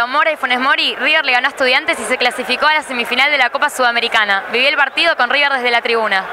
Leo Mora y Funes Mori, River le ganó a Estudiantes y se clasificó a la semifinal de la Copa Sudamericana. Viví el partido con River desde la tribuna.